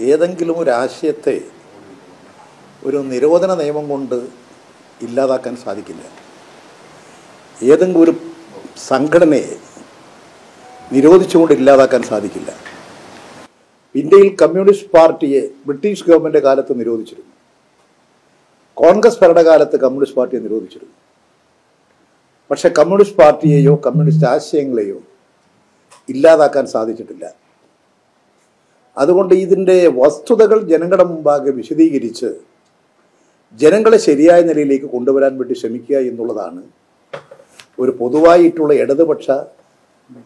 ഏതെങ്കിലും ഒരു ആശയത്തെ ഒരു നിരോധന നിയമം കൊണ്ട് ഇല്ലാതാക്കാൻ സാധിക്കില്ല. ഏതെങ്കിലും ഒരു സംഘടനയെ നിരോധിച്ചുകൊണ്ട് ഇല്ലാതാക്കാൻ സാധിക്കില്ല. ഇന്ത്യയിൽ കമ്മ്യൂണിസ്റ്റ് പാർട്ടിയെ ബ്രിട്ടീഷ് ഗവൺമെന്റ് കാലത്ത് നിരോധിച്ചിരുന്നു. കോൺഗ്രസ് ഭരണകാലത്ത് കമ്മ്യൂണിസ്റ്റ് പാർട്ടിയെ നിരോധിച്ചിരുന്നു. പക്ഷെ കമ്മ്യൂണിസ്റ്റ് പാർട്ടിയെയോ കമ്മ്യൂണിസ്റ്റ് ആശയങ്ങളെയോ ഇല്ലാതാക്കാൻ സാധിച്ചിട്ടില്ല. അതുകൊണ്ട് ഇതിന്റെ വസ്തുതകൾ ജനങ്ങളുടെ മുമ്പാകെ വിശദീകരിച്ച് ജനങ്ങളെ ശരിയായ നിലയിലേക്ക് കൊണ്ടുവരാൻ വേണ്ടി ശ്രമിക്കുക എന്നുള്ളതാണ് ഒരു പൊതുവായിട്ടുള്ള ഇടതുപക്ഷ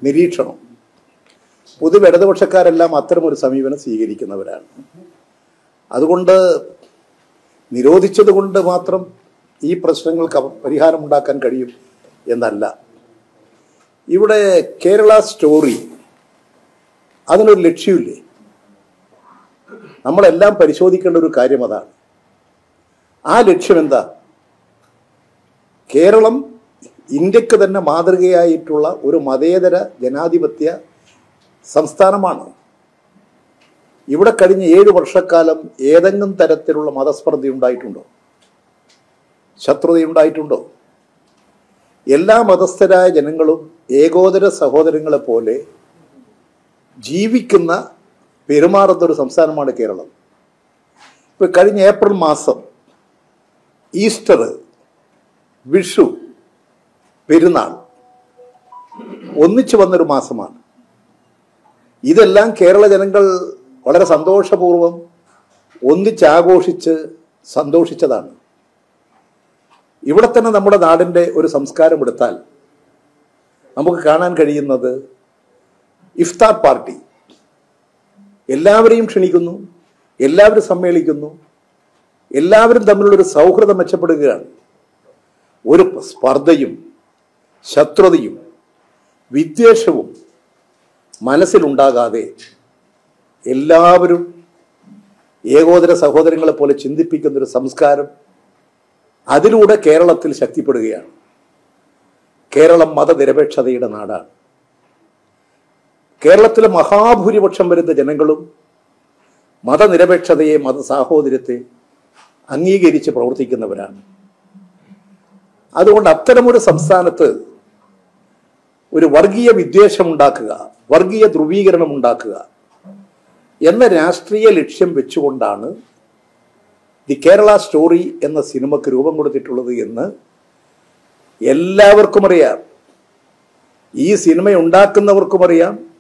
നിരീക്ഷണം. പൊതുവെ ഇടതുപക്ഷക്കാരെല്ലാം അത്തരമൊരു സമീപനം സ്വീകരിക്കുന്നവരാണ്. അതുകൊണ്ട് നിരോധിച്ചതുകൊണ്ട് മാത്രം ഈ പ്രശ്നങ്ങൾക്ക് പരിഹാരം ഉണ്ടാക്കാൻ കഴിയും എന്നല്ല. ഇവിടെ കേരള സ്റ്റോറി അതിനൊരു ലക്ഷ്യമില്ലേ? നമ്മളെല്ലാം പരിശോധിക്കേണ്ട ഒരു കാര്യം അതാണ്. ആ ലക്ഷ്യം എന്താ? കേരളം ഇന്ത്യയ്ക്ക് തന്നെ മാതൃകയായിട്ടുള്ള ഒരു മതേതര ജനാധിപത്യ സംസ്ഥാനമാണ്. ഇവിടെ കഴിഞ്ഞ ഏഴ് വർഷക്കാലം ഏതെങ്കിലും തരത്തിലുള്ള മതസ്പർദ്ധ ഉണ്ടായിട്ടുണ്ടോ? ശത്രുതയുണ്ടായിട്ടുണ്ടോ എല്ലാ മതസ്ഥരായ ജനങ്ങളും ഏകോദര സഹോദരങ്ങളെ പോലെ ജീവിക്കുന്ന പെരുമാറുന്ന ഒരു സംസ്ഥാനമാണ് കേരളം. ഇപ്പൊ കഴിഞ്ഞ ഏപ്രിൽ മാസം ഈസ്റ്റർ വിഷു പെരുന്നാൾ ഒന്നിച്ചു വന്നൊരു മാസമാണ്. ഇതെല്ലാം കേരള ജനങ്ങൾ വളരെ സന്തോഷപൂർവം ഒന്നിച്ചാഘോഷിച്ച് സന്തോഷിച്ചതാണ്. ഇവിടെ തന്നെ നമ്മുടെ നാടിന്റെ ഒരു സംസ്കാരം എടുത്താൽ നമുക്ക് കാണാൻ കഴിയുന്നത് ഇഫ്താർ പാർട്ടി എല്ലാവരെയും ക്ഷണിക്കുന്നു എല്ലാവരും സമ്മേളിക്കുന്നു എല്ലാവരും തമ്മിലുള്ളൊരു സൗഹൃദം മെച്ചപ്പെടുകയാണ്. ഒരു സ്പർദ്ധയും ശത്രുതയും വിദ്വേഷവും മനസ്സിലുണ്ടാകാതെ എല്ലാവരും ഏകോദര സഹോദരങ്ങളെ പോലെ ചിന്തിപ്പിക്കുന്നൊരു സംസ്കാരം അതിലൂടെ കേരളത്തിൽ ശക്തിപ്പെടുകയാണ്. കേരളം മതനിരപേക്ഷതയുടെ നാടാണ്. കേരളത്തിലെ മഹാഭൂരിപക്ഷം വരുന്ന ജനങ്ങളും മതനിരപേക്ഷതയെ മത സാഹോദര്യത്തെ അംഗീകരിച്ച് പ്രവർത്തിക്കുന്നവരാണ്. അതുകൊണ്ട് അത്തരമൊരു സംസ്ഥാനത്ത് ഒരു വർഗീയ വിദ്വേഷം ഉണ്ടാക്കുക വർഗീയ ധ്രുവീകരണം ഉണ്ടാക്കുക എന്ന രാഷ്ട്രീയ ലക്ഷ്യം വെച്ചുകൊണ്ടാണ് ദി കേരള സ്റ്റോറി എന്ന സിനിമക്ക് രൂപം കൊടുത്തിട്ടുള്ളത് എന്ന് എല്ലാവർക്കും അറിയാം. ഈ സിനിമ ഉണ്ടാക്കുന്നവർക്കും അറിയാം.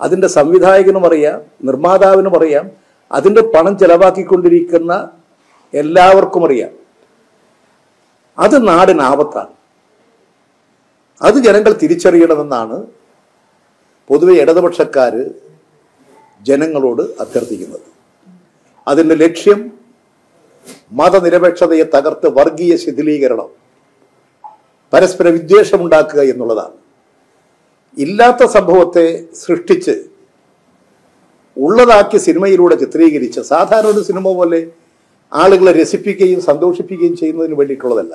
അതിന്റെ സംവിധായകനും അറിയാം നിർമ്മാതാവിനും അറിയാം അതിന്റെ പണം ചെലവാക്കിക്കൊണ്ടിരിക്കുന്ന എല്ലാവർക്കും അറിയാം. അത് നാടിന് ആപത്താണ്. അത് ജനങ്ങൾ തിരിച്ചറിയണമെന്നാണ് പൊതുവെ ഇടതുപക്ഷക്കാർ ജനങ്ങളോട് അഭ്യർത്ഥിക്കുന്നത്. അതിന്റെ ലക്ഷ്യം മതനിരപേക്ഷതയെ തകർത്ത് വർഗീയ ശിഥിലീകരണം പരസ്പര വിദ്വേഷമുണ്ടാക്കുക എന്നുള്ളതാണ്. ഇല്ലാത്ത സംഭവത്തെ സൃഷ്ടിച്ച് ഉള്ളതാക്കി സിനിമയിലൂടെ ചിത്രീകരിച്ച് സാധാരണ ഒരു സിനിമ പോലെ ആളുകളെ രസിപ്പിക്കുകയും സന്തോഷിപ്പിക്കുകയും ചെയ്യുന്നതിന് വേണ്ടിയിട്ടുള്ളതല്ല.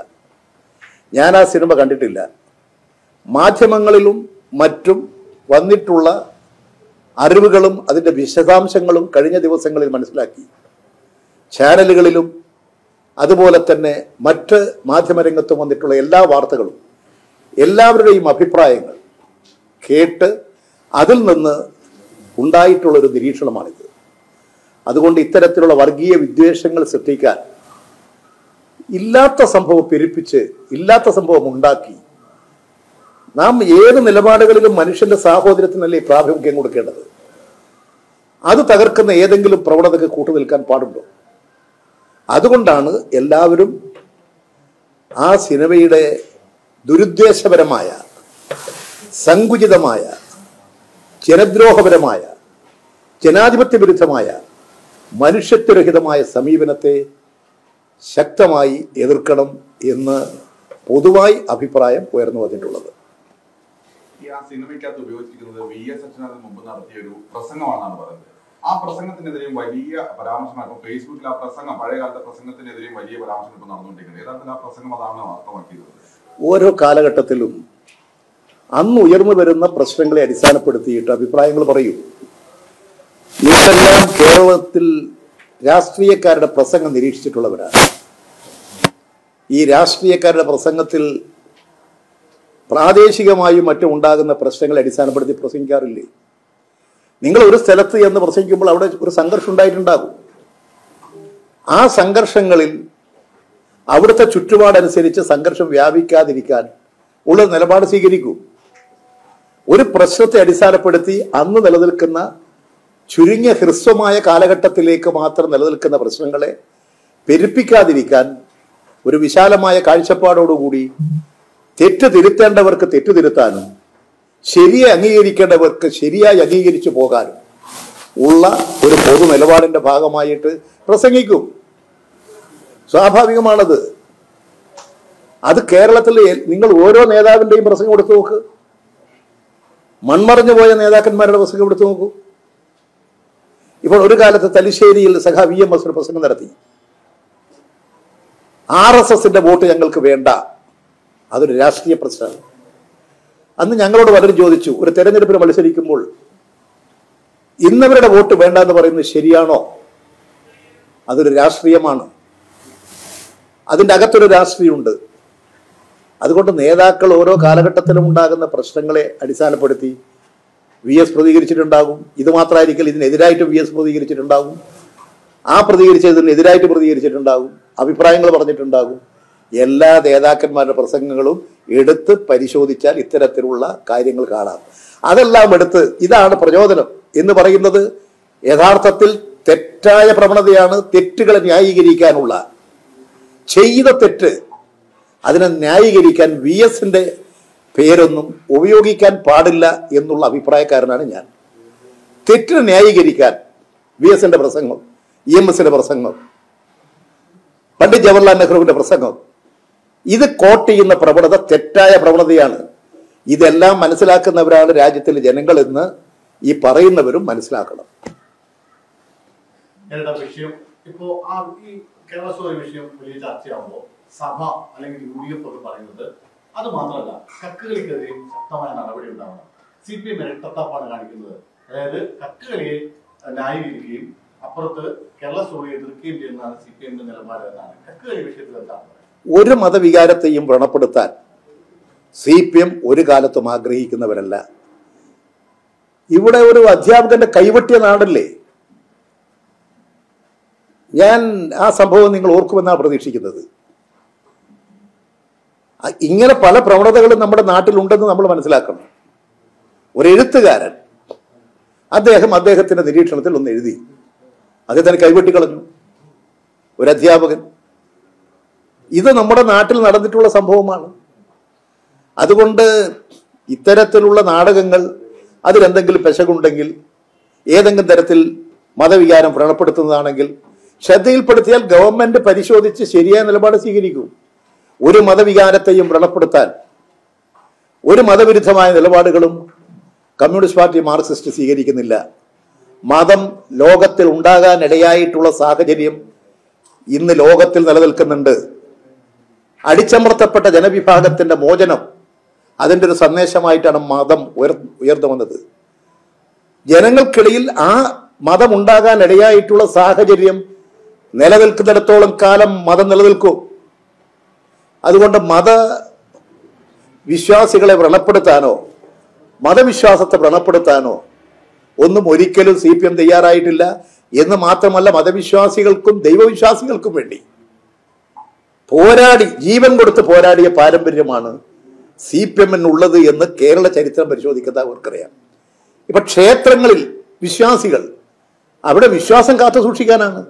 ഞാൻ ആ സിനിമ കണ്ടിട്ടില്ല. മാധ്യമങ്ങളിലും മറ്റും വന്നിട്ടുള്ള അറിവുകളും അതിന്റെ വിശദാംശങ്ങളും കഴിഞ്ഞ ദിവസങ്ങളിൽ മനസ്സിലാക്കി. ചാനലുകളിലും അതുപോലെ തന്നെ മറ്റ് മാധ്യമരംഗത്തും വന്നിട്ടുള്ള എല്ലാ വാർത്തകളും എല്ലാവരുടെയും അഭിപ്രായങ്ങൾ കേട്ട് അതിൽ നിന്ന് ഉണ്ടായിട്ടുള്ളൊരു നിരീക്ഷണമാണിത്. അതുകൊണ്ട് ഇത്തരത്തിലുള്ള വർഗീയ വിദ്വേഷങ്ങൾ സൃഷ്ടിക്കാൻ ഇല്ലാത്ത സംഭവം പെരുപ്പിച്ച് ഇല്ലാത്ത സംഭവം ഉണ്ടാക്കി നാം ഏത് നിലപാടുകളിലും മനുഷ്യന്റെ സാഹോദര്യത്തിനല്ലേ പ്രാമുഖ്യം കൊടുക്കേണ്ടത്? അത് തകർക്കുന്ന ഏതെങ്കിലും പ്രവണതയ്ക്ക് കൂട്ടുനിൽക്കാൻ പാടുണ്ടോ? അതുകൊണ്ടാണ് എല്ലാവരും ആ സിനിമയുടെ ദുരുദ്ദേശപരമായ സങ്കുചിതമായ ജനദ്രോഹപരമായ ജനാധിപത്യ വിരുദ്ധമായ മനുഷ്യത്വരഹിതമായ സമീപനത്തെ ശക്തമായി എതിർക്കണം എന്ന് പൊതുവായി അഭിപ്രായം ഉയർന്നു വന്നിട്ടുള്ളത്. ആ സിനിമയ്ക്കകത്ത് ഉപയോഗിച്ചിരിക്കുന്നത് വി എസ് അച്യുതാനന്ദൻ മുമ്പ് നടത്തിയ ഒരു പ്രസംഗമാണെന്നാണ് പറയുന്നത്. ആ പ്രസംഗത്തിനെതിരെയും വലിയ ഫേസ്ബുക്കിൽ ആ പ്രസംഗം പ്രസംഗത്തിനെതിരെയും വലിയ പരാമർശം ഇപ്പൊ നടന്നുകൊണ്ടിരിക്കുന്നത് യഥാർത്ഥത്തിൽ ആ പ്രസംഗം അതാണ് അർത്ഥമാക്കിയത്. ഓരോ കാലഘട്ടത്തിലും അന്ന് ഉയർന്നു വരുന്ന പ്രശ്നങ്ങളെ അടിസ്ഥാനപ്പെടുത്തിയിട്ട് അഭിപ്രായങ്ങൾ പറയൂ. നിങ്ങളെല്ലാം കേരളത്തിൽ രാഷ്ട്രീയക്കാരുടെ പ്രസംഗം നിരീക്ഷിച്ചിട്ടുള്ളവരാണ്. ഈ രാഷ്ട്രീയക്കാരുടെ പ്രസംഗത്തിൽ പ്രാദേശികമായും മറ്റും ഉണ്ടാകുന്ന പ്രശ്നങ്ങളെ അടിസ്ഥാനപ്പെടുത്തി പ്രസംഗിക്കാറില്ലേ? നിങ്ങൾ ഒരു സ്ഥലത്ത് എന്ന് പ്രസംഗിക്കുമ്പോൾ അവിടെ ഒരു സംഘർഷം ഉണ്ടായിട്ടുണ്ടാകും. ആ സംഘർഷങ്ങളിൽ അവിടുത്തെ ചുറ്റുപാടനുസരിച്ച് സംഘർഷം വ്യാപിക്കാതിരിക്കാൻ ഉള്ള നിലപാട് സ്വീകരിക്കൂ. ഒരു പ്രശ്നത്തെ അടിസ്ഥാനപ്പെടുത്തി അന്ന് നിലനിൽക്കുന്ന ചുരുങ്ങിയ ഹ്രസ്വമായ കാലഘട്ടത്തിലേക്ക് മാത്രം നിലനിൽക്കുന്ന പ്രശ്നങ്ങളെ പെരുപ്പിക്കാതിരിക്കാൻ ഒരു വിശാലമായ കാഴ്ചപ്പാടോടുകൂടി തെറ്റ് തിരുത്തേണ്ടവർക്ക് തെറ്റ് തിരുത്താനും ശരിയെ അംഗീകരിക്കേണ്ടവർക്ക് ശരിയായി അംഗീകരിച്ചു പോകാനും ഉള്ള ഒരു പൊതു നിലപാടിന്റെ ഭാഗമായിട്ട് പ്രസംഗിക്കും. സ്വാഭാവികമാണത്. അത് കേരളത്തിലെ നിങ്ങൾ ഓരോ നേതാവിന്റെയും പ്രസംഗം കൊടുത്തു നോക്ക്. മൺമറഞ്ഞു പോയ നേതാക്കന്മാരുടെ പ്രസംഗം എടുത്തു നോക്കൂ. ഇപ്പോൾ ഒരു കാലത്ത് തലശ്ശേരിയിൽ സഖാ വി എം എസ് ഒരു പ്രസംഗം നടത്തി. ആർ എസ് എസിന്റെ വോട്ട് ഞങ്ങൾക്ക് വേണ്ട. അതൊരു രാഷ്ട്രീയ പ്രശ്നമാണ്. അന്ന് ഞങ്ങളോട് പലരും ചോദിച്ചു ഒരു തെരഞ്ഞെടുപ്പിന് മത്സരിക്കുമ്പോൾ ഇന്നവരുടെ വോട്ട് വേണ്ട എന്ന് പറയുന്നത് ശരിയാണോ? അതൊരു രാഷ്ട്രീയമാണ്. അതിന്റെ അകത്തൊരു രാഷ്ട്രീയമുണ്ട്. അതുകൊണ്ട് നേതാക്കൾ ഓരോ കാലഘട്ടത്തിലും ഉണ്ടാകുന്ന പ്രശ്നങ്ങളെ അടിസ്ഥാനപ്പെടുത്തി വി എസ് പ്രതികരിച്ചിട്ടുണ്ടാകും. ഇത് മാത്രമായിരിക്കും ഇതിനെതിരായിട്ട് വി എസ് പ്രതികരിച്ചിട്ടുണ്ടാകും. ആ പ്രതികരിച്ചതിനെതിരായിട്ട് പ്രതികരിച്ചിട്ടുണ്ടാകും. അഭിപ്രായങ്ങൾ പറഞ്ഞിട്ടുണ്ടാകും. എല്ലാ നേതാക്കന്മാരുടെ പ്രസംഗങ്ങളും എടുത്ത് പരിശോധിച്ചാൽ ഇത്തരത്തിലുള്ള കാര്യങ്ങൾ കാണാം. അതെല്ലാം എടുത്ത് ഇതാണ് പ്രചോദനം എന്ന് പറയുന്നത് യഥാർത്ഥത്തിൽ തെറ്റായ പ്രവണതയാണ് തെറ്റുകളെ ന്യായീകരിക്കാനുള്ള. ചെയ്ത തെറ്റ് അതിനെ ന്യായീകരിക്കാൻ വി എസിന്റെ പേരൊന്നും ഉപയോഗിക്കാൻ പാടില്ല എന്നുള്ള അഭിപ്രായക്കാരനാണ് ഞാൻ. തെറ്റിനെ ന്യായീകരിക്കാൻ വി എസിന്റെ പ്രസംഗം ഇ എം എസിന്റെ പ്രസംഗം പണ്ഡിറ്റ് ജവഹർലാൽ നെഹ്റുവിന്റെ പ്രസംഗം ഇത് കോട്ട് ചെയ്യുന്ന പ്രവണത തെറ്റായ പ്രവണതയാണ്. ഇതെല്ലാം മനസ്സിലാക്കുന്നവരാണ് രാജ്യത്തിലെ ജനങ്ങൾ എന്ന് ഈ പറയുന്നവരും മനസ്സിലാക്കണം. വിഷയം? ഇപ്പോ ആ ഈ കേരള വിഷയം വലിയ ചർച്ചയാവുമ്പോൾ സഭ അല്ലെങ്കിൽ യു ഡി എഫ് ഒക്കെ പറയുന്നത് അത് മാത്രമല്ല കക്കുകളിക്കെതിരെ ശക്തമായ നടപടി ഉണ്ടാവണം. സി പി എം രക്തത്താപ്പാണ് കാണിക്കുന്നത്. അതായത് കക്കുകളിയെ ന്യായീകരിക്കുകയും അപ്പുറത്ത് കേരള സ്റ്റോറി എതിർക്കുകയും ചെയ്യുന്നതാണ് സി പി എമ്മിന്റെ നിലപാട് എന്നാണ്. കക്കുകളി വിഷയത്തിൽ എന്താണ് ഒരു മതവികാരത്തെയും വ്രണപ്പെടുത്താൻ സി പി എം ഒരു കാലത്തും ആഗ്രഹിക്കുന്നവരല്ല. ഇവിടെ ഒരു അധ്യാപകന്റെ കൈവെട്ടിയ നാടല്ലേ? ഞാൻ ആ സംഭവം നിങ്ങൾ ഓർക്കുമെന്നാണ് പ്രതീക്ഷിക്കുന്നത്. ഇങ്ങനെ പല പ്രവണതകളും നമ്മുടെ നാട്ടിലുണ്ടെന്ന് നമ്മൾ മനസ്സിലാക്കണം. ഒരു എഴുത്തുകാരൻ അദ്ദേഹം അദ്ദേഹത്തിന്റെ നിരീക്ഷണത്തിൽ ഒന്ന് എഴുതി. അദ്ദേഹത്തിന് കൈവെട്ടി കളഞ്ഞു. ഒരു അധ്യാപകൻ ഇത് നമ്മുടെ നാട്ടിൽ നടന്നിട്ടുള്ള സംഭവമാണ്. അതുകൊണ്ട് ഇത്തരത്തിലുള്ള നാടകങ്ങൾ അതിലെന്തെങ്കിലും പെശകുണ്ടെങ്കിൽ ഏതെങ്കിലും തരത്തിൽ മതവികാരം വ്രണപ്പെടുത്തുന്നതാണെങ്കിൽ ശ്രദ്ധയിൽപ്പെടുത്തിയാൽ ഗവൺമെന്റ് പരിശോധിച്ച് ശരിയായ നിലപാട് സ്വീകരിക്കും. ഒരു മതവികാരത്തെയും വ്രണപ്പെടുത്താൻ ഒരു മതവിരുദ്ധമായ നിലപാടുകളും കമ്മ്യൂണിസ്റ്റ് പാർട്ടി മാർക്സിസ്റ്റ് സ്വീകരിക്കുന്നില്ല. മതം ലോകത്തിൽ ഉണ്ടാകാനിടയായിട്ടുള്ള സാഹചര്യം ഇന്ന് ലോകത്തിൽ നിലനിൽക്കുന്നുണ്ട്. അടിച്ചമർത്തപ്പെട്ട ജനവിഭാഗത്തിന്റെ മോചനം അതിന്റെ ഒരു സന്ദേശമായിട്ടാണ് മതം ഉയർ ഉയർന്നു വന്നത്. ജനങ്ങൾക്കിടയിൽ ആ മതം ഉണ്ടാകാൻ ഇടയായിട്ടുള്ള സാഹചര്യം നിലനിൽക്കുന്നിടത്തോളം കാലം മതം നിലനിൽക്കും. അതുകൊണ്ട് മത വിശ്വാസികളെ വ്രണപ്പെടുത്താനോ മതവിശ്വാസത്തെ വ്രണപ്പെടുത്താനോ ഒന്നും ഒരിക്കലും സി പി എം തയ്യാറായിട്ടില്ല. എന്ന് മാത്രമല്ല മതവിശ്വാസികൾക്കും ദൈവവിശ്വാസികൾക്കും വേണ്ടി. പോരാടി ജീവൻ കൊടുത്ത് പോരാടിയ പാരമ്പര്യമാണ് സി പി എമ്മിനുള്ളത് എന്ന് കേരള ചരിത്രം പരിശോധിക്കുന്ന അവർക്കറിയാം. ഇപ്പൊ ക്ഷേത്രങ്ങളിൽ വിശ്വാസികൾ അവിടെ വിശ്വാസം കാത്തു സൂക്ഷിക്കാനാണ്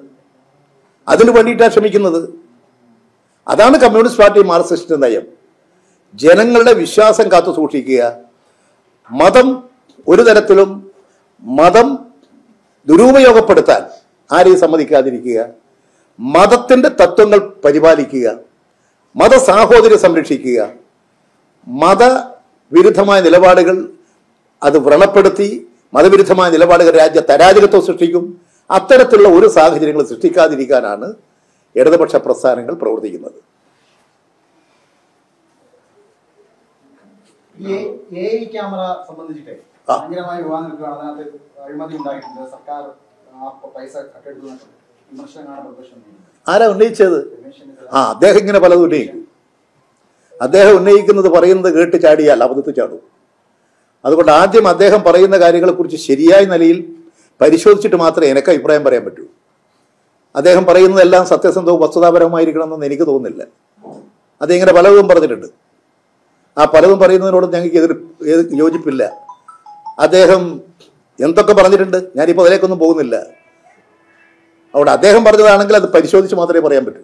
അതിനു വേണ്ടിയിട്ടാണ് ശ്രമിക്കുന്നത്. അതാണ് കമ്മ്യൂണിസ്റ്റ് പാർട്ടി മാർക്സിസ്റ്റ് നയം. ജനങ്ങളുടെ വിശ്വാസം കാത്തു സൂക്ഷിക്കുക. മതം ഒരു തരത്തിലും മതം ദുരുപയോഗപ്പെടുത്താൻ ആരെയും സമ്മതിക്കാതിരിക്കുക. മതത്തിന്റെ തത്വങ്ങൾ പരിപാലിക്കുക. മത സാഹോദര്യം സംരക്ഷിക്കുക. മതവിരുദ്ധമായ നിലപാടുകൾ അത് വ്രണപ്പെടുത്തി മതവിരുദ്ധമായ നിലപാടുകൾ രാജ്യ അരാജകത്വം സൃഷ്ടിക്കും. അത്തരത്തിലുള്ള ഒരു സാഹചര്യങ്ങൾ സൃഷ്ടിക്കാതിരിക്കാനാണ് ഇടതുപക്ഷ പ്രസ്ഥാനങ്ങൾ പ്രവർത്തിക്കുന്നത്. ക്യാമറ സംബന്ധിച്ചിട്ട്. ഭയങ്കരമായ അതിനകത്ത് അഴിമതി ഉണ്ടായിട്ടുണ്ട്. സർക്കാർ പൈസ കട്ടെടുത്തു. ആരാ ഉന്നയിച്ചത്? ആ അദ്ദേഹം ഇങ്ങനെ പലതും ഉന്നയിക്കും. അദ്ദേഹം ഉന്നയിക്കുന്നത് പറയുന്നത് കേട്ട് ചാടിയാൽ അബദ്ധത്തിൽ ചാടും. അതുകൊണ്ട് ആദ്യം അദ്ദേഹം പറയുന്ന കാര്യങ്ങളെക്കുറിച്ച് ശരിയായ നിലയിൽ പരിശോധിച്ചിട്ട് മാത്രമേ എനിക്ക് അഭിപ്രായം പറയാൻ പറ്റൂ. അദ്ദേഹം പറയുന്നതെല്ലാം സത്യസന്ധവും വസ്തുതാപരവുമായിരിക്കണമെന്ന് എനിക്ക് തോന്നുന്നില്ല. അതിങ്ങനെ പലതും പറഞ്ഞിട്ടുണ്ട്. ആ പലതും പറയുന്നതിനോട് ഞങ്ങൾക്ക് എതിർ യോജിപ്പില്ല. അദ്ദേഹം എന്തൊക്കെ പറഞ്ഞിട്ടുണ്ട്? ഞാനിപ്പോൾ അതിലേക്കൊന്നും പോകുന്നില്ല. അവിടെ അദ്ദേഹം പറഞ്ഞതാണെങ്കിൽ അത് പരിശോധിച്ച് മാത്രമേ പറയാൻ പറ്റൂ.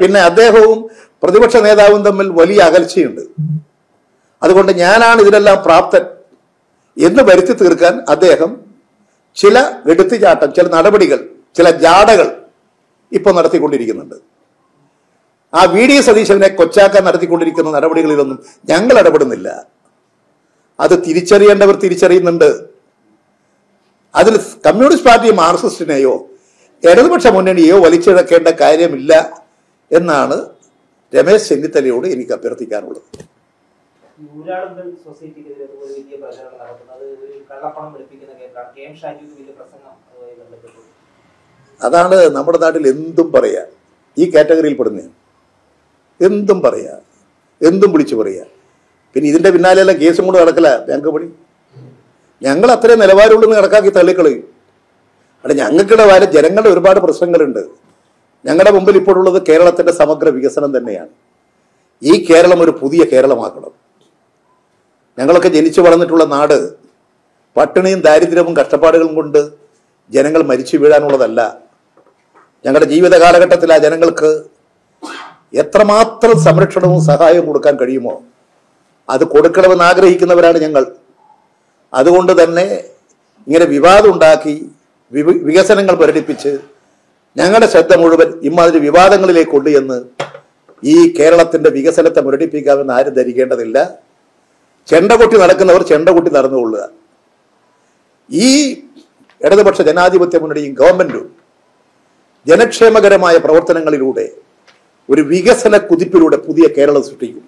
പിന്നെ അദ്ദേഹവും പ്രതിപക്ഷ നേതാവും തമ്മിൽ വലിയ അകൽച്ചയുണ്ട്. അതുകൊണ്ട് ഞാനാണ് ഇതിനെല്ലാം പ്രാപ്തൻ എന്ന് വരുത്തി തീർക്കാൻ അദ്ദേഹം ചില എടുത്തുചാട്ടം ചില നടപടികൾ ചില ജാടകൾ ഇപ്പോൾ നടത്തിക്കൊണ്ടിരിക്കുന്നുണ്ട്. ആ വി ഡി സതീശനെ കൊച്ചാക്കാൻ നടത്തിക്കൊണ്ടിരിക്കുന്ന നടപടികളിലൊന്നും ഞങ്ങൾ ഇടപെടുന്നില്ല. അത് തിരിച്ചറിയേണ്ടവർ തിരിച്ചറിയുന്നുണ്ട്. അതിൽ കമ്മ്യൂണിസ്റ്റ് പാർട്ടി മാർക്സിസ്റ്റിനെയോ ഇടതുപക്ഷ മുന്നണിയോ വലിച്ചിഴക്കേണ്ട കാര്യമില്ല എന്നാണ് രമേശ് ചെന്നിത്തലയോട് എനിക്ക് അഭ്യർത്ഥിക്കാനുള്ളത്. ഈ ഊരാളുകൾ സൊസൈറ്റിക്കെതിരെ ഒരു വലിയ പ്രചരണം നടത്തുന്നത് ഒരു കള്ളപ്പണം വെളുപ്പിക്കുന്ന കേന്ദ്രമാണ്. കെ എം ഷാജിക്ക് വലിയ പ്രസംഗം ബന്ധപ്പെട്ടു. അതാണ് നമ്മുടെ നാട്ടിൽ എന്തും പറയാ. ഈ കാറ്റഗറിയിൽ പെടുന്ന. എന്തും പറയാ. എന്തും വിളിച്ചു പറയാ. പിന്നെ ഇതിന്റെ പിന്നാലെല്ലാം കേസും കൊണ്ട് നടക്കല. ബാങ്ക് പണി. ഞങ്ങൾ അത്രയും നിലവാരമുള്ളെന്ന് കണക്കാക്കി തള്ളിക്കളയും അവിടെ ഞങ്ങൾക്കിടെ വരെ ജനങ്ങളുടെ ഒരുപാട് പ്രശ്നങ്ങളുണ്ട്. ഞങ്ങളുടെ മുമ്പിൽ ഇപ്പോഴുള്ളത് കേരളത്തിന്റെ സമഗ്ര വികസനം തന്നെയാണ്. ഈ കേരളം ഒരു പുതിയ കേരളമാക്കണം ഞങ്ങളൊക്കെ ജനിച്ചു വളർന്നിട്ടുള്ള നാട് പട്ടിണിയും ദാരിദ്ര്യവും കഷ്ടപ്പാടുകളും കൊണ്ട് ജനങ്ങൾ മരിച്ചു വീഴാനുള്ളതല്ല. ഞങ്ങളുടെ ജീവിത കാലഘട്ടത്തിൽ ആ ജനങ്ങൾക്ക് എത്രമാത്രം സംരക്ഷണവും സഹായവും കൊടുക്കാൻ കഴിയുമോ? അത് കൊടുക്കണമെന്ന് ആഗ്രഹിക്കുന്നവരാണ് ഞങ്ങൾ. അതുകൊണ്ട് തന്നെ ഇങ്ങനെ വിവാദം ഉണ്ടാക്കി വിവ- വികസനങ്ങൾ പ്രകടിപ്പിച്ച് ഞങ്ങളുടെ ശ്രദ്ധ മുഴുവൻ ഇമാതിരി വിവാദങ്ങളിലേക്ക് കൊണ്ട് എന്ന് ഈ കേരളത്തിന്റെ വികസനത്തെ മുരടിപ്പിക്കാമെന്ന് ആരും ധരിക്കേണ്ടതില്ല. ചെണ്ട കൊട്ടി നടക്കുന്നവർ ചെണ്ട കൊട്ടി നടന്നുകൊള്ളുക ഈ ഇടതുപക്ഷ ജനാധിപത്യ മുന്നണിയും ഗവൺമെന്റും ജനക്ഷേമകരമായ പ്രവർത്തനങ്ങളിലൂടെ ഒരു വികസന കുതിപ്പിലൂടെ പുതിയ കേരളം സൃഷ്ടിക്കും.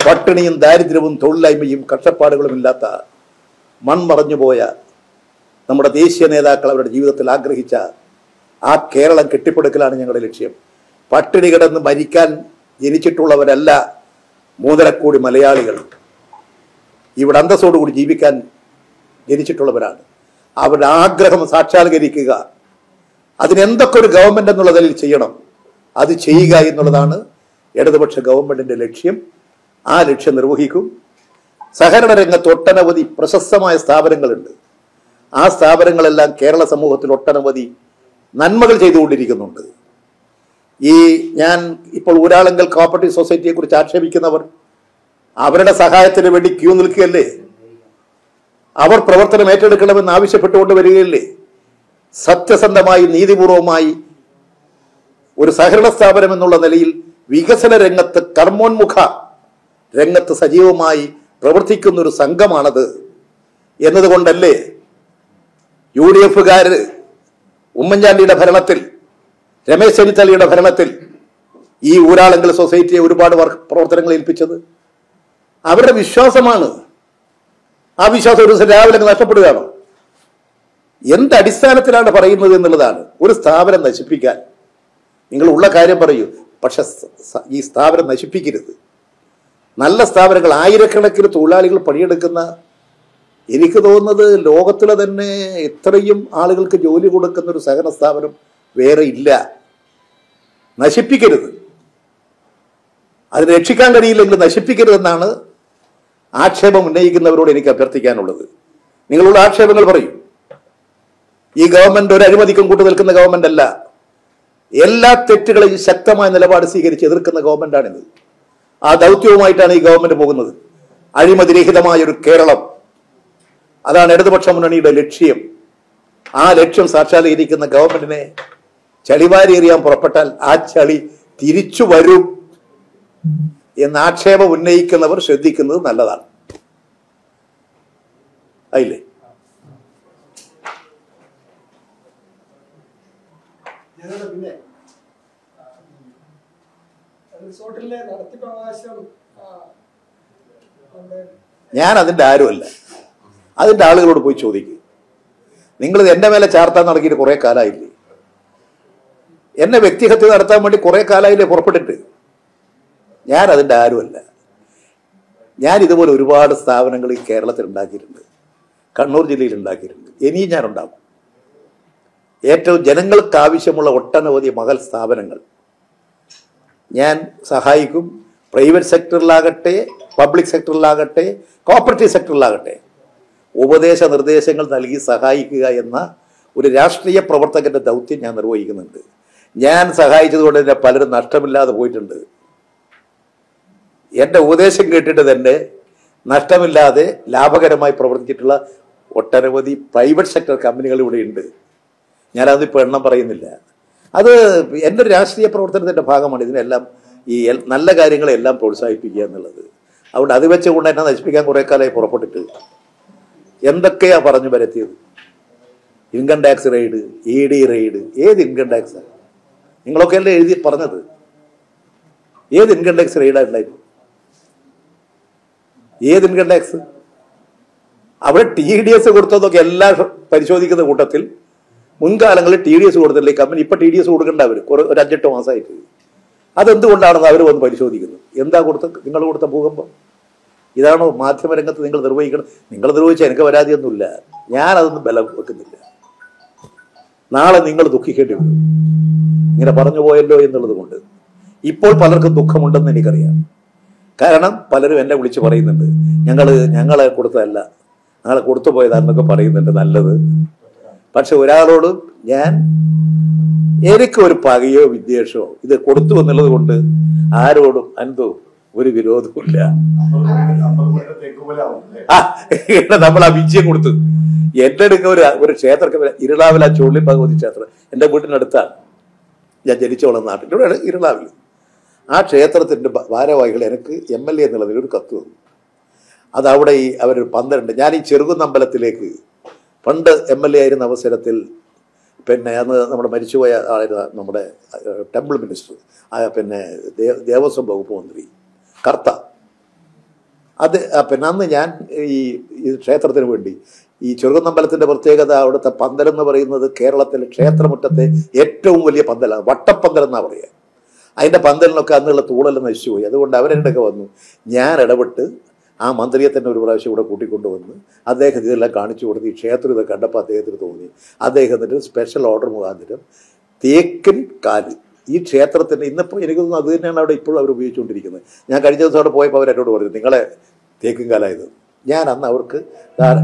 പട്ടിണിയും ദാരിദ്ര്യവും തൊഴിലില്ലായ്മയും കഷ്ടപ്പാടുകളും ഇല്ലാത്ത മൺമറഞ്ഞുപോയ നമ്മുടെ ദേശീയ നേതാക്കൾ അവരുടെ ജീവിതത്തിൽ ആഗ്രഹിച്ച ആ കേരളം കെട്ടിപ്പടുക്കലാണ് ഞങ്ങളുടെ ലക്ഷ്യം. പട്ടിണി കിടന്ന് മരിക്കാൻ ജനിച്ചിട്ടുള്ളവരല്ല മൂന്നരക്കോടി മലയാളികൾ. ഇവിടെ അന്തസ്സോടുകൂടി ജീവിക്കാൻ ജനിച്ചിട്ടുള്ളവരാണ്. അവരുടെ ആഗ്രഹം സാക്ഷാത്കരിക്കുക. അതിനെന്തൊക്കെ ഒരു ഗവൺമെന്റ് എന്നുള്ള ചെയ്യണം. അത് ചെയ്യുക എന്നുള്ളതാണ് ഇടതുപക്ഷ ഗവൺമെന്റിന്റെ ലക്ഷ്യം. ആ ലക്ഷ്യം നിർവഹിക്കും. സഹകരണ രംഗത്ത് ഒട്ടനവധി പ്രശസ്തമായ സ്ഥാപനങ്ങളുണ്ട്. ആ സ്ഥാപനങ്ങളെല്ലാം കേരള സമൂഹത്തിൽ ഒട്ടനവധി നന്മകൾ ചെയ്തുകൊണ്ടിരിക്കുന്നുണ്ട്. ഈ ഞാൻ ഇപ്പോൾ ഊരാളങ്കൽ കോപ്പറേറ്റീവ് സൊസൈറ്റിയെക്കുറിച്ച് ആക്ഷേപിക്കുന്നവർ അവരുടെ സഹായത്തിന് വേണ്ടി ക്യൂ നിൽക്കുകയല്ലേ? അവർ പ്രവർത്തനം ഏറ്റെടുക്കണമെന്ന് ആവശ്യപ്പെട്ടുകൊണ്ട് വരികയല്ലേ? സത്യസന്ധമായി നീതിപൂർവമായി ഒരു സഹകരണ സ്ഥാപനം എന്നുള്ള നിലയിൽ വികസന രംഗത്ത് കർമ്മോന്മുഖ രംഗത്ത് സജീവമായി പ്രവർത്തിക്കുന്ന ഒരു സംഘമാണത് എന്നതുകൊണ്ടല്ലേ യു ഡി എഫുകാർ ഉമ്മൻചാണ്ടിയുടെ ഭരണത്തിൽ രമേശ് ചെന്നിത്തലയുടെ ഭരണത്തിൽ ഈ ഊരാളെങ്കിൽ സൊസൈറ്റിയെ ഒരുപാട് പ്രവർത്തനങ്ങൾ ഏൽപ്പിച്ചത്? അവരുടെ വിശ്വാസമാണ്. ആ വിശ്വാസം ഒരു ദിവസം രാവിലെ നഷ്ടപ്പെടുകയാണോ. എന്ത് അടിസ്ഥാനത്തിലാണ് പറയുന്നത് എന്നുള്ളതാണ്. ഒരു സ്ഥാപനം നശിപ്പിക്കാൻ. നിങ്ങൾ ഉള്ള കാര്യം പറയൂ. പക്ഷെ ഈ സ്ഥാപനം നശിപ്പിക്കരുത്. നല്ല സ്ഥാപനങ്ങൾ ആയിരക്കണക്കിന് തൊഴിലാളികൾ പണിയെടുക്കുന്ന എനിക്ക് തോന്നുന്നത് ലോകത്തിലെ തന്നെ ഇത്രയും ആളുകൾക്ക് ജോലി കൊടുക്കുന്ന ഒരു സഹകരണ സ്ഥാപനം വേറെ ഇല്ല. നശിപ്പിക്കരുത്. അത് രക്ഷിക്കാൻ കഴിയില്ലെങ്കിൽ നശിപ്പിക്കരുതെന്നാണ് ആക്ഷേപം ഉന്നയിക്കുന്നവരോട് എനിക്ക് അഭ്യർത്ഥിക്കാനുള്ളത്. നിങ്ങളുടെ ആക്ഷേപങ്ങൾ പറയും. ഈ ഗവൺമെന്റ് ഒരു അഴിമതിക്കും കൂട്ടു നിൽക്കുന്ന ഗവൺമെന്റ് അല്ല. എല്ലാ തെറ്റുകളെയും ശക്തമായ നിലപാട് സ്വീകരിച്ച് എതിർക്കുന്ന ഗവൺമെന്റാണിത് ആ ദൗത്യവുമായിട്ടാണ് ഈ ഗവൺമെന്റ് പോകുന്നത്. അഴിമതിരഹിതമായ ഒരു കേരളം. അതാണ് ഇടതുപക്ഷ മുന്നണിയുടെ ലക്ഷ്യം. ആ ലക്ഷ്യം സാക്ഷാത്കരിക്കുന്ന ഗവൺമെന്റിനെ ചളിവാരി എറിയാൻ പുറപ്പെട്ടാൽ ആ ചളി തിരിച്ചു വരും. എന്ന ആക്ഷേപം ഉന്നയിക്കുന്നവർ ശ്രദ്ധിക്കുന്നത് നല്ലതാണ്. പിന്നെ റിസോർട്ടിലെ ആ, ഞാൻ അതിന്റെ ആരുമല്ല. അതിന്റെ ആളുകളോട് പോയി ചോദിക്കും. നിങ്ങൾ എന്റെ മേലെ ചാർത്താൻ നടക്കിയിട്ട് കുറേ കാലമായില്ലേ എന്നെ വ്യക്തിഹത്യ നടത്താൻ വേണ്ടി കുറേ കാലമായില്ലേ പുറപ്പെട്ടിട്ട്? ഞാൻ അതിന്റെ ആരുമല്ല. ഞാൻ ഇതുപോലെ ഒരുപാട് സ്ഥാപനങ്ങൾ ഈ കേരളത്തിൽ ഉണ്ടാക്കിയിട്ടുണ്ട്. കണ്ണൂർ ജില്ലയിൽ ഉണ്ടാക്കിയിട്ടുണ്ട്. ഇനിയും ഞാൻ ഉണ്ടാക്കും ഏറ്റവും ജനങ്ങൾക്ക് ആവശ്യമുള്ള ഒട്ടനവധി മകൾ സ്ഥാപനങ്ങൾ ഞാൻ സഹായിക്കും. പ്രൈവറ്റ് സെക്ടറിലാകട്ടെ പബ്ലിക് സെക്ടറിലാകട്ടെ കോപ്പറേറ്റീവ് സെക്ടറിലാകട്ടെ. ഉപദേശ നിർദ്ദേശങ്ങൾ നൽകി സഹായിക്കുക എന്ന ഒരു രാഷ്ട്രീയ പ്രവർത്തകന്റെ ദൗത്യം ഞാൻ നിർവഹിക്കുന്നുണ്ട്. ഞാൻ സഹായിച്ചതുകൊണ്ട് തന്നെ പലരും നഷ്ടമില്ലാതെ പോയിട്ടുണ്ട്. എന്റെ ഉപദേശം കേട്ടിട്ട് തന്നെ നഷ്ടമില്ലാതെ ലാഭകരമായി പ്രവർത്തിച്ചിട്ടുള്ള ഒട്ടനവധി പ്രൈവറ്റ് സെക്ടർ കമ്പനികൾ ഇവിടെ ഉണ്ട്. ഞാനതിപ്പോൾ എണ്ണം പറയുന്നില്ല. അത് എന്റെ രാഷ്ട്രീയ പ്രവർത്തനത്തിന്റെ ഭാഗമാണ് ഇതിനെല്ലാം ഈ നല്ല കാര്യങ്ങളെല്ലാം പ്രോത്സാഹിപ്പിക്കുക എന്നുള്ളത്. അതുകൊണ്ട് അത് വെച്ചുകൊണ്ട് എന്നെ നശിപ്പിക്കാൻ കുറേ കാലമായി പുറപ്പെട്ടിട്ട് എന്തൊക്കെയാ പറഞ്ഞു വരത്തിയത് income tax raid E D raid ഏത് ഇൻകം ടാക്സ് നിങ്ങളൊക്കെ അല്ലേ എഴുതി പറഞ്ഞത്? ഏത് ഇൻകം ടാക്സ് റെയ്ഡായിട്ടുണ്ടായിരുന്നു ഏത് ഇൻകം ടാക്സ് അവിടെ ടി ഡി എസ് കൊടുത്തതൊക്കെ എല്ലാം പരിശോധിക്കുന്ന കൂട്ടത്തിൽ മുൻകാലങ്ങളിൽ ടി ഡി എസ് കൊടുത്തില്ല കമ്പനി ഇപ്പൊ ടി ഡി എസ് കൊടുക്കേണ്ട അവർ ഒരു അഞ്ചെട്ട് മാസമായിട്ട്. അതെന്തുകൊണ്ടാണെന്ന് അവർ വന്ന് പരിശോധിക്കുന്നു. എന്താ കൊടുത്ത നിങ്ങൾ കൊടുത്ത ഭൂകമ്പം? ഇതാണോ മാധ്യമരംഗത്ത് നിങ്ങൾ നിർവഹിക്കണം? നിങ്ങൾ നിർവഹിച്ചാൽ എനിക്ക് പരാതിയൊന്നുമില്ല. ഞാനതൊന്നും ബലം വെക്കുന്നില്ല. നാളെ നിങ്ങൾ ദുഃഖിക്കേണ്ടി വരും. ഇങ്ങനെ പറഞ്ഞു പോയല്ലോ എന്നുള്ളത് കൊണ്ട് ഇപ്പോൾ പലർക്കും ദുഃഖമുണ്ടെന്ന് എനിക്കറിയാം. കാരണം പലരും എന്നെ വിളിച്ച് പറയുന്നുണ്ട്. ഞങ്ങൾ ഞങ്ങളെ കൊടുത്തതല്ല. ഞങ്ങളെ കൊടുത്തു പോയതാണെന്നൊക്കെ പറയുന്നുണ്ട് നല്ലത്. പക്ഷെ ഒരാളോട് ഞാൻ എനിക്ക് ഒരു പകയോ വിദ്വേഷമോ ഇത് കൊടുത്തു എന്നുള്ളത് കൊണ്ട് ആരോടും എന്തോ ഒരു വിരോധമില്ല ആ, നമ്മൾ ആ വിജയം കൊടുത്തു. എന്റെ അടുക്ക ഒരു ഒരു ക്ഷേത്രത്തിൽ ഇരുളാവില ചുള്ളി ഭഗവതി ക്ഷേത്രം. എന്റെ വീട്ടിനടുത്താണ് ഞാൻ ജനിച്ചോളം നാട്ടിലൂടെയാണ് നാട്ടിൽ. ഇവിടെ ഇരുളാവിൽ. ആ ക്ഷേത്രത്തിന്റെ ഭാരവാഹികൾ എനിക്ക് എം എൽ എ എന്നുള്ളതിൽ ഒരു കത്ത് തന്നു. അത് അവിടെ ഈ അവരൊരു പന്ത്രണ്ട് ഞാൻ ഈ ചെറുകുന്നമ്പലത്തിലേക്ക് പണ്ട് എം എൽ എ ആയിരുന്ന അവസരത്തിൽ പിന്നെ അന്ന് നമ്മുടെ മരിച്ചുപോയ ആയിരുന്ന നമ്മുടെ ടെമ്പിൾ മിനിസ്റ്റർ പിന്നെ ദേവസ്വം വകുപ്പ് മന്ത്രി കർത്ത. അത് പിന്നെ അന്ന് ഞാൻ ഈ ഈ ക്ഷേത്രത്തിന് വേണ്ടി ഈ ചെറുകുന്നമ്പലത്തിന്റെ പ്രത്യേകത അവിടുത്തെ പന്തൽ എന്ന് പറയുന്നത് കേരളത്തിലെ ക്ഷേത്രമുറ്റത്തെ ഏറ്റവും വലിയ പന്തലാണ് വട്ടപ്പന്തൽ എന്നാ പറയുക. അതിന്റെ പന്തലിനൊക്കെ അന്നുള്ള തൂളെല്ലാം നശിച്ചുപോയി. അതുകൊണ്ട് അവരെന്റെയൊക്കെ വന്നു? ഞാൻ ഇടപെട്ട് ആ മന്ത്രിയെ തന്നെ ഒരു പ്രാവശ്യം ഇവിടെ കൂട്ടിക്കൊണ്ടുവന്ന് അദ്ദേഹം ഇതെല്ലാം കാണിച്ചു കൊടുത്ത് ഈ ക്ഷേത്രം ഇത് കണ്ടപ്പോൾ അദ്ദേഹത്തിന് തോന്നി. അദ്ദേഹം എന്നിട്ട് സ്പെഷ്യൽ ഓർഡർ മുഖാന്തരം തേക്കൻ കാൽ. ഈ ക്ഷേത്രത്തിന് ഇന്നിപ്പോൾ എനിക്ക് തോന്നുന്നു അത് തന്നെയാണ് അവിടെ ഇപ്പോഴും അവർ ഉപയോഗിച്ചുകൊണ്ടിരിക്കുന്നത്. ഞാൻ കഴിഞ്ഞ ദിവസം അവിടെ പോയപ്പോൾ അവർ പറഞ്ഞു നിങ്ങളെ തേക്കും കാലായത്. ഞാൻ അന്ന് അവർക്ക്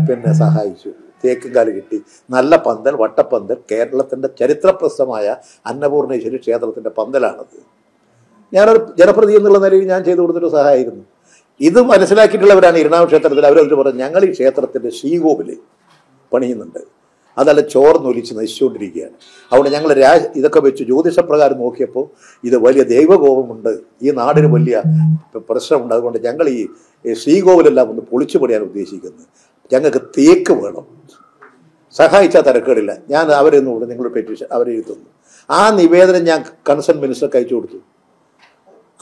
പിന്നെ സഹായിച്ചു. തേക്കും കാൽ കിട്ടി. നല്ല പന്തൽ വട്ടപ്പന്തൽ കേരളത്തിന്റെ ചരിത്രപ്രസിദ്ധമായ അന്നപൂർണേശ്വരി ക്ഷേത്രത്തിന്റെ പന്തലാണത്. ഞാനൊരു ജനപ്രതി എന്നുള്ള നിലയിൽ ഞാൻ ചെയ്തു കൊടുത്തിട്ട് സഹായമായിരുന്നു ഇത് മനസ്സിലാക്കിയിട്ടുള്ളവരാണ് ഇരണാവ് ക്ഷേത്രത്തിൽ അവരവർ പറഞ്ഞു ഞങ്ങൾ ഈ ക്ഷേത്രത്തിന്റെ ശ്രീകോവിൽ പണിയുന്നുണ്ട്. അതല്ല ചോർന്നൊലിച്ച് നശിച്ചുകൊണ്ടിരിക്കുകയാണ്. അതുകൊണ്ട് ഞങ്ങൾ രാ ഇതൊക്കെ വെച്ച് ജ്യോതിഷപ്രകാരം നോക്കിയപ്പോൾ ഇത് വലിയ ദൈവകോപമുണ്ട്. ഈ നാടിന് വലിയ പ്രശ്നമുണ്ട്. അതുകൊണ്ട് ഞങ്ങൾ ഈ ശ്രീകോവിലെല്ലാം ഒന്ന് പൊളിച്ചു പണിയാൻ ഉദ്ദേശിക്കുന്നത് ഞങ്ങൾക്ക് തേക്ക് വേണം. സഹായിച്ചാൽ തിരക്കേടില്ല. ഞാൻ അവരെ ഇവിടെ നിങ്ങൾ പെറ്റീഷൻ അവരെഴുതുന്നു ആ നിവേദനം ഞാൻ കൺസേൺ മിനിസ്റ്റർക്ക് അയച്ചു കൊടുത്തു.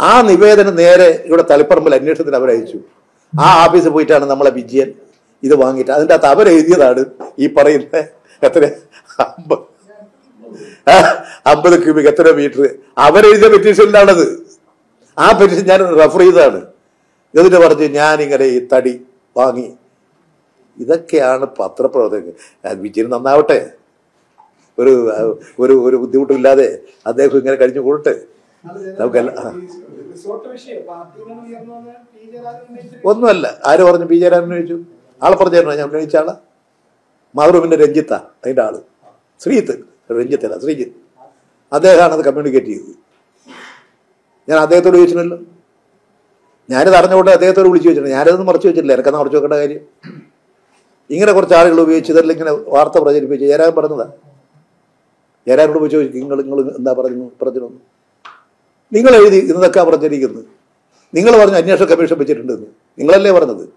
ആ നിവേദനം നേരെ ഇവിടെ തളിപ്പറമ്പിൽ അന്വേഷണത്തിന് അവരയച്ചു. ആ ഓഫീസിൽ പോയിട്ടാണ് നമ്മളെ വിജയൻ ഇത് വാങ്ങിയിട്ട്. അതിന്റെ അകത്ത് അവരെഴുതിയതാണ് ഈ പറയുന്ന എത്ര അമ്പത് ക്യൂബിക് എത്ര മീറ്റർ. അവരെഴുതിയ പെറ്റീഷനിലാണത്. ആ പെറ്റീഷൻ ഞാൻ റെഫർ ചെയ്തതാണ്. എന്നിട്ട് പറഞ്ഞ് ഞാനിങ്ങനെ ഈ തടി വാങ്ങി. ഇതൊക്കെയാണ് പത്രപ്രവർത്തകർ. വിജയൻ നന്നാവട്ടെ. ഒരു ഒരു ഒരു ബുദ്ധിമുട്ടില്ലാതെ അദ്ദേഹം ഇങ്ങനെ കഴിഞ്ഞു കൂടട്ടെ നമുക്കെല്ലാം പി ഒന്നുമല്ല. ആര് പറഞ്ഞു ബി ജയരാജൻ ഉന്നയിച്ചു? ആളെ പറഞ്ഞായിരുന്നു? ഞാൻ ഉന്നയിച്ച ആൾ? മാതൃഭൂമിന്റെ രഞ്ജിത്ത അതിന്റെ ആൾ. ശ്രീജിത്ത്. രഞ്ജിത്തല്ല ശ്രീജിത്ത്. അദ്ദേഹമാണ് അത് കമ്മ്യൂണിക്കേറ്റ് ചെയ്തത്. ഞാൻ അദ്ദേഹത്തോട് ചോദിച്ചില്ലല്ലോ. ഞാനിത് അറിഞ്ഞുകൊണ്ട് അദ്ദേഹത്തോട് വിളിച്ചു ചോദിച്ചിട്ടുണ്ട് ഞാനതൊന്നും മറച്ചു വെച്ചിട്ടില്ല. എനിക്കത് മറച്ചു വെക്കേണ്ട കാര്യം. ഇങ്ങനെ കുറച്ച് ആളുകൾ ഉപയോഗിച്ച് ഇതെല്ലാം ഇങ്ങനെ വാർത്ത പ്രചരിപ്പിച്ച്. ജയരാജൻ പറഞ്ഞതാ. ജയരാജനോട് പോയി ചോദിക്കും. നിങ്ങൾ നിങ്ങൾ എന്താ പറഞ്ഞു പറഞ്ഞു നിങ്ങൾ എഴുതി ഇന്നതൊക്കെ പറഞ്ഞിരിക്കുന്നത് നിങ്ങൾ പറഞ്ഞു അന്വേഷണ കമ്മീഷൻ വെച്ചിട്ടുണ്ടെന്ന്. നിങ്ങളല്ലേ പറഞ്ഞത്?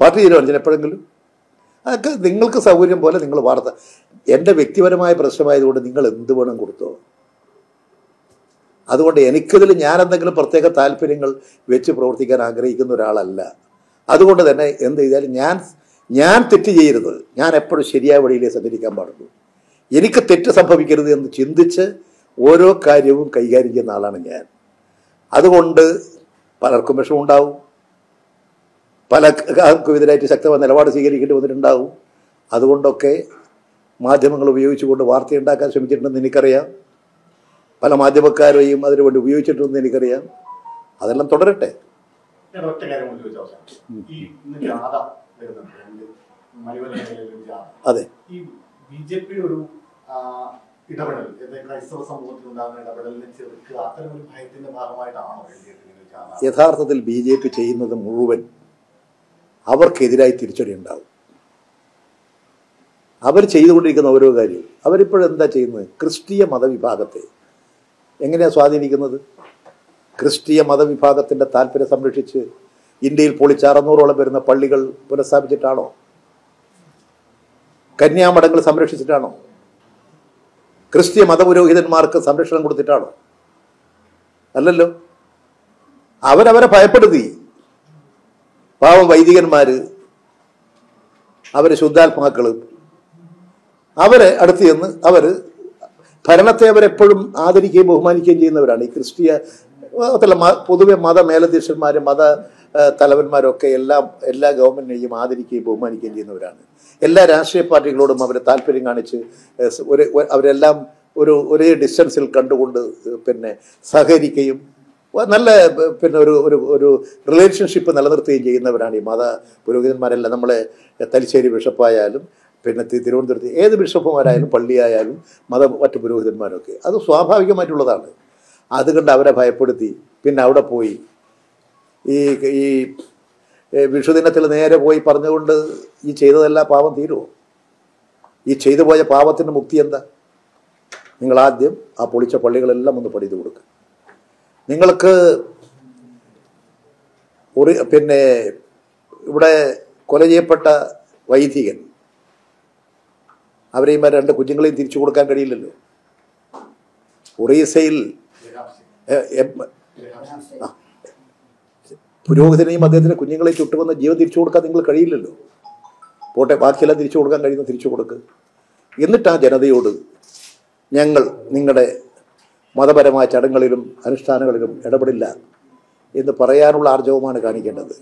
പാർട്ടി തീരുമാനിച്ചു എപ്പോഴെങ്കിലും? അതൊക്കെ നിങ്ങൾക്ക് സൗകര്യം പോലെ നിങ്ങൾ വാർത്ത. എന്റെ വ്യക്തിപരമായ പ്രശ്നമായതുകൊണ്ട് നിങ്ങൾ എന്ത് വേണം കൊടുത്തോ? അതുകൊണ്ട് എനിക്കതിൽ ഞാൻ എന്തെങ്കിലും പ്രത്യേക താല്പര്യങ്ങൾ വെച്ച് പ്രവർത്തിക്കാൻ ആഗ്രഹിക്കുന്ന ഒരാളല്ല. അതുകൊണ്ട് തന്നെ എന്ത് ചെയ്താലും ഞാൻ ഞാൻ തെറ്റ് ചെയ്യരുത്. ഞാൻ എപ്പോഴും ശരിയായ വഴിയിലേ സഞ്ചരിക്കാൻ പാടുള്ളൂ. എനിക്ക് തെറ്റ് സംഭവിക്കരുത് എന്ന് ചിന്തിച്ച് ഓരോ കാര്യവും കൈകാര്യം ചെയ്യുന്ന ആളാണ് ഞാൻ. അതുകൊണ്ട് പലർക്കും വിഷമമുണ്ടാവും. പല എതിരായിട്ട് ശക്തമായ നിലപാട് സ്വീകരിക്കേണ്ടി വന്നിട്ടുണ്ടാവും. അതുകൊണ്ടൊക്കെ മാധ്യമങ്ങൾ ഉപയോഗിച്ചുകൊണ്ട് വാർത്തയുണ്ടാക്കാൻ ശ്രമിച്ചിട്ടുണ്ടെന്ന് എനിക്കറിയാം. പല മാധ്യമക്കാരെയും അതിനുവേണ്ടി ഉപയോഗിച്ചിട്ടുണ്ടെന്ന് എനിക്കറിയാം. അതെല്ലാം തുടരട്ടെ. അതെ. ഈ ബി ജെ പി ഒരു ആ, ഇടപെടൽ ക്രൈസ്തവ സമൂഹത്തിൽ ഉണ്ടാകുന്ന ഇടപെടലിനെ ചെറുക്കുക അത്തരം ഒരു ഭയത്തിന്റെ ഭാഗമായിട്ടാണോ യഥാർത്ഥത്തിൽ ബി ജെ പി ചെയ്യുന്നത് മുഴുവൻ അവർക്കെതിരായി തിരിച്ചടി ഉണ്ടാവും അവർ ചെയ്തുകൊണ്ടിരിക്കുന്ന ഓരോ കാര്യവും. അവരിപ്പോഴെന്താ ചെയ്യുന്നത്? ക്രിസ്തീയ മതവിഭാഗത്തെ. എങ്ങനെയാണ് സ്വാധീനിക്കുന്നത്? ക്രിസ്തീയ മതവിഭാഗത്തിന്റെ താല്പര്യം സംരക്ഷിച്ച് ഇന്ത്യയിൽ പൊളിച്ച് അറുന്നൂറോളം വരുന്ന പള്ളികൾ പുനഃസ്ഥാപിച്ചിട്ടാണോ? കന്യാമഠങ്ങൾ സംരക്ഷിച്ചിട്ടാണോ? ക്രിസ്തീയ മതപുരോഹിതന്മാർക്ക് സംരക്ഷണം കൊടുത്തിട്ടാണോ? അല്ലല്ലോ. അവരവരെ ഭയപ്പെടുത്തി. പാവം വൈദികന്മാർ അവരെ ശുദ്ധാത്മാക്കൾ അവരെ അടുത്ത് ചെന്ന് അവർ ഭരണത്തെ അവരെപ്പോഴും ആദരിക്കുകയും ബഹുമാനിക്കുകയും ചെയ്യുന്നവരാണ്. ഈ ക്രിസ്തീയ അതല്ല പൊതുവെ മത മേലധ്യക്ഷന്മാരും മത തലവന്മാരൊക്കെ എല്ലാം എല്ലാ ഗവൺമെന്റിനെയും ആദരിക്കുകയും ബഹുമാനിക്കുകയും ചെയ്യുന്നവരാണ്. എല്ലാ രാഷ്ട്രീയ പാർട്ടികളോടും അവർ താല്പര്യം കാണിച്ച് ഒരു അവരെല്ലാം ഒരു ഒരേ ഡിസ്റ്റൻസിൽ കണ്ടുകൊണ്ട് പിന്നെ സഹകരിക്കുകയും നല്ല പിന്നെ ഒരു ഒരു ഒരു റിലേഷൻഷിപ്പ് നിലനിർത്തുകയും ചെയ്യുന്നവരാണ് ഈ മത പുരോഹിതന്മാരെല്ലാം. നമ്മളെ തലശ്ശേരി ബിഷപ്പായാലും പിന്നെ തിരുവനന്തപുരത്ത് ഏത് ബിഷപ്പുമാരായാലും പള്ളിയായാലും മത മറ്റു പുരോഹിതന്മാരൊക്കെ. അത് സ്വാഭാവികമായിട്ടുള്ളതാണ്. അതുകൊണ്ട് അവരെ ഭയപ്പെടുത്തി പിന്നെ അവിടെ പോയി. ഈ ഈ വിഷുദിനത്തിൽ നേരെ പോയി പറഞ്ഞുകൊണ്ട് ഈ ചെയ്തതെല്ലാം പാപം തീരുമോ ഈ ചെയ്തു പോയ പാപത്തിന്റെ മുക്തി എന്താ? നിങ്ങൾ ആദ്യം ആ പൊളിച്ച പള്ളികളെല്ലാം ഒന്ന് പണിത് കൊടുക്കുക നിങ്ങൾക്ക് ഒരു പിന്നെ ഇവിടെ കൊല ചെയ്യപ്പെട്ട വൈദികൻ അവരെയും രണ്ട് കുഞ്ഞുങ്ങളെയും തിരിച്ചു കൊടുക്കാൻ കഴിയില്ലല്ലോ. ഒറീസയിൽ. പുരോഹിതനെയും അദ്ദേഹത്തിന്റെ കുഞ്ഞുങ്ങളെ ചുട്ടുവന്ന ജീവൻ തിരിച്ചു കൊടുക്കാൻ നിങ്ങൾ കഴിയില്ലല്ലോ. പോട്ടെ ബാക്കിയെല്ലാം തിരിച്ചു കൊടുക്കാൻ കഴിയുന്ന തിരിച്ചു കൊടുക്ക്. എന്നിട്ട് ആ ജനതയോട് ഞങ്ങൾ നിങ്ങളുടെ മതപരമായ ചടങ്ങുകളിലും അനുഷ്ഠാനങ്ങളിലും ഇടപെടില്ല എന്ന് പറയാനുള്ള ആർജവമാണ് കാണിക്കേണ്ടത്.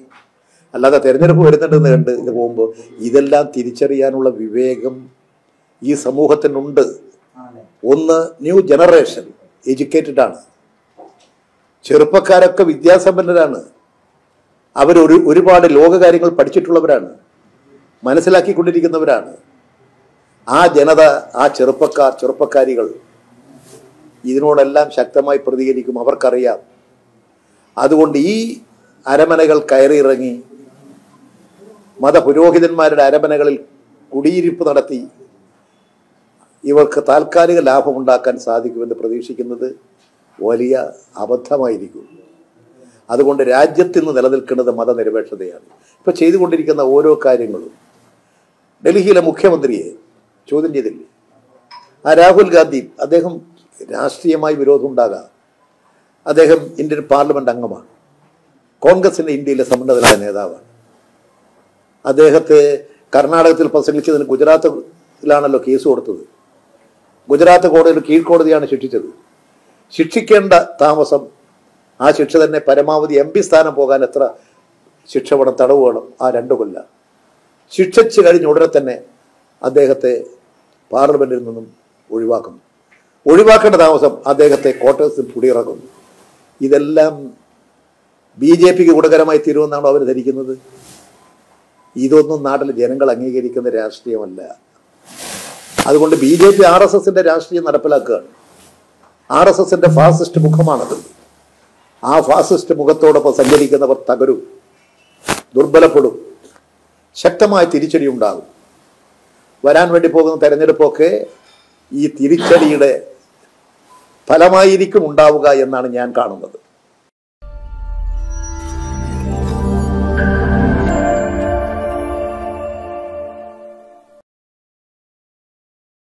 അല്ലാതെ തിരഞ്ഞെടുപ്പ് വരുന്നുണ്ടെന്ന് കണ്ട് ഇത് പോകുമ്പോൾ ഇതെല്ലാം തിരിച്ചറിയാനുള്ള വിവേകം ഈ സമൂഹത്തിനുണ്ട്. ഒന്ന് ന്യൂ ജനറേഷൻ എഡ്യൂക്കേറ്റഡ് ആണ് ചെറുപ്പക്കാരൊക്കെ വിദ്യാസമ്പന്നരാണ്. അവരൊരു ഒരുപാട് ലോകകാര്യങ്ങൾ പഠിച്ചിട്ടുള്ളവരാണ്. മനസ്സിലാക്കിക്കൊണ്ടിരിക്കുന്നവരാണ്. ആ ജനത ആ ചെറുപ്പക്കാർ ചെറുപ്പക്കാരികൾ ഇതിനോടെല്ലാം ശക്തമായി പ്രതികരിക്കും അവർക്കറിയാം. അതുകൊണ്ട് ഈ അരമനകൾ കയറിയിറങ്ങി മതപുരോഹിതന്മാരുടെ അരമനകളിൽ കുടിയിരിപ്പ് നടത്തി ഇവർക്ക് താൽക്കാലിക ലാഭമുണ്ടാക്കാൻ സാധിക്കുമെന്ന് പ്രതീക്ഷിക്കുന്നത് വലിയ അബദ്ധമായിരിക്കും. അതുകൊണ്ട് രാജ്യത്ത് ഇന്ന് നിലനിൽക്കുന്നത് മതനിരപേക്ഷതയാണ്. ഇപ്പൊ ചെയ്തുകൊണ്ടിരിക്കുന്ന ഓരോ കാര്യങ്ങളും. ഡൽഹിയിലെ മുഖ്യമന്ത്രിയെ ചോദ്യം ചെയ്തില്ലേ? ആ രാഹുൽ ഗാന്ധി അദ്ദേഹം രാഷ്ട്രീയമായി വിരോധം ഉണ്ടാകാം അദ്ദേഹം ഇന്ത്യൻ പാർലമെന്റ് അംഗമാണ്. കോൺഗ്രസിന്റെ ഇന്ത്യയിലെ സമുന്നതനായ നേതാവാണ്. അദ്ദേഹത്തെ കർണാടകത്തിൽ പ്രസംഗിച്ചതിന് ഗുജറാത്തിലാണല്ലോ കേസ് കൊടുത്തത്. ഗുജറാത്ത് കോടതിയിൽ കീഴ്ക്കോടതിയാണ് ശിക്ഷിച്ചത്. ശിക്ഷിക്കേണ്ട താമസം ആ ശിക്ഷ തന്നെ പരമാവധി എം പി സ്ഥാനം പോകാൻ എത്ര ശിക്ഷ വേണം തടവ് വേണം ആ രണ്ടു കൊല്ല. ശിക്ഷിച്ചു കഴിഞ്ഞ ഉടനെ തന്നെ അദ്ദേഹത്തെ പാർലമെന്റിൽ നിന്നും ഒഴിവാക്കുന്നു. ഒഴിവാക്കേണ്ട താമസം അദ്ദേഹത്തെ കോട്ടേഴ്സിൽ കുടിയിറക്കുന്നു. ഇതെല്ലാം ബി ജെ പിക്ക് ഗുണകരമായി തീരുമെന്നാണോ അവർ ധരിക്കുന്നത്? ഇതൊന്നും നാട്ടിലെ ജനങ്ങൾ അംഗീകരിക്കുന്ന രാഷ്ട്രീയമല്ല. അതുകൊണ്ട് B J P R S എസിന്റെ രാഷ്ട്രീയം നടപ്പിലാക്കുകയാണ്. ആർ എസ് എസിന്റെ ഫാസിസ്റ്റ് മുഖമാണത്. ആ ഫാസിസ്റ്റ് മുഖത്തോടൊപ്പം സഞ്ചരിക്കുന്നവർ തകരും ദുർബലപ്പെടും ശക്തമായ തിരിച്ചടി ഉണ്ടാകും. വരാൻ വേണ്ടി പോകുന്ന തെരഞ്ഞെടുപ്പൊക്കെ ഈ തിരിച്ചടിയുടെ ഫലമായിരിക്കും ഉണ്ടാവുക എന്നാണ് ഞാൻ കാണുന്നത്.